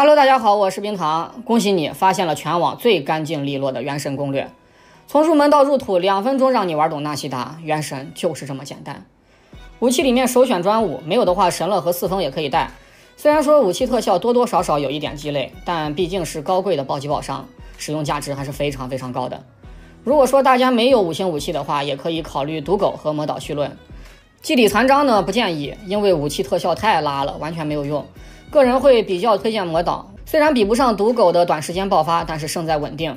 Hello，大家好，我是冰糖，恭喜你发现了全网最干净利落的原神攻略，从入门到入土，两分钟让你玩懂纳西达。原神就是这么简单。武器里面首选专武，没有的话神乐和四风也可以带。虽然说武器特效多多少少有一点鸡肋，但毕竟是高贵的暴击爆伤，使用价值还是非常非常高的。如果说大家没有五星武器的话，也可以考虑毒狗和魔导绪论。祭礼残章呢不建议，因为武器特效太拉了，完全没有用。个人会比较推荐魔导，虽然比不上毒狗的短时间爆发，但是胜在稳定。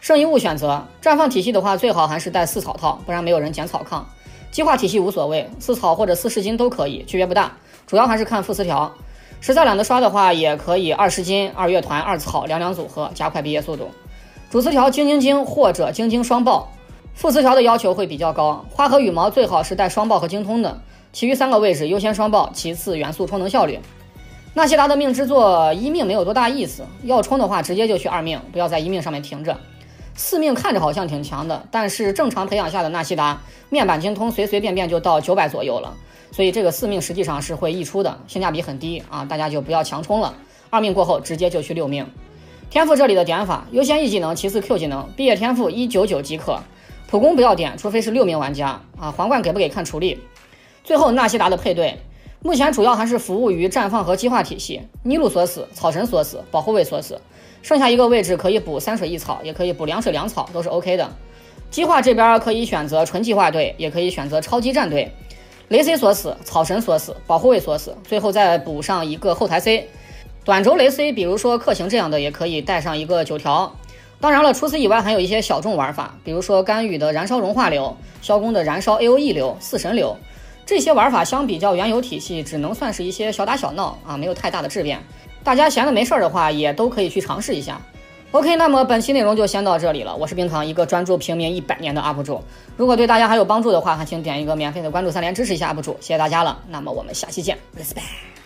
圣遗物选择绽放体系的话，最好还是带四草套，不然没有人捡草抗。激化体系无所谓，四草或者四噬金都可以，区别不大，主要还是看副词条。实在懒得刷的话，也可以二十金、二乐团、二草两两组合，加快毕业速度。主词条晶晶晶或者晶晶双爆，副词条的要求会比较高。花和羽毛最好是带双爆和精通的，其余三个位置优先双爆，其次元素充能效率。纳西达的命之作一命没有多大意思，要冲的话直接就去二命，不要在一命上面停着。四命看着好像挺强的，但是正常培养下的纳西达面板精通随随便便就到九百左右了，所以这个四命实际上是会溢出的，性价比很低啊，大家就不要强冲了。二命过后直接就去六命。天赋这里的点法，优先 E 技能，其次 Q 技能，毕业天赋一九九即可，普攻不要点，除非是六名玩家啊。皇冠给不给看处理。最后纳西达的配对。目前主要还是服务于绽放和激化体系，尼禄锁死，草神锁死，保护位锁死，剩下一个位置可以补三水一草，也可以补两水两草，都是 OK 的。激化这边可以选择纯激化队，也可以选择超级战队。雷 C 锁死，草神锁死，保护位锁死，最后再补上一个后台 C。短轴雷 C，比如说克行这样的，也可以带上一个九条。当然了，除此以外还有一些小众玩法，比如说干雨的燃烧融化流，萧公的燃烧 AOE 流，四神流。这些玩法相比较原有体系，只能算是一些小打小闹啊，没有太大的质变。大家闲的没事儿的话，也都可以去尝试一下。OK，那么本期内容就先到这里了。我是冰糖，一个专注平民一百年的 UP 主。如果对大家还有帮助的话，还请点一个免费的关注三连，支持一下 UP 主，谢谢大家了。那么我们下期见，respect。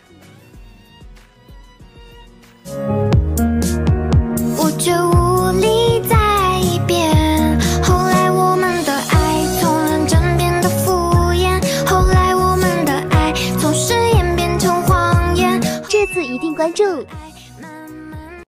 一定关注。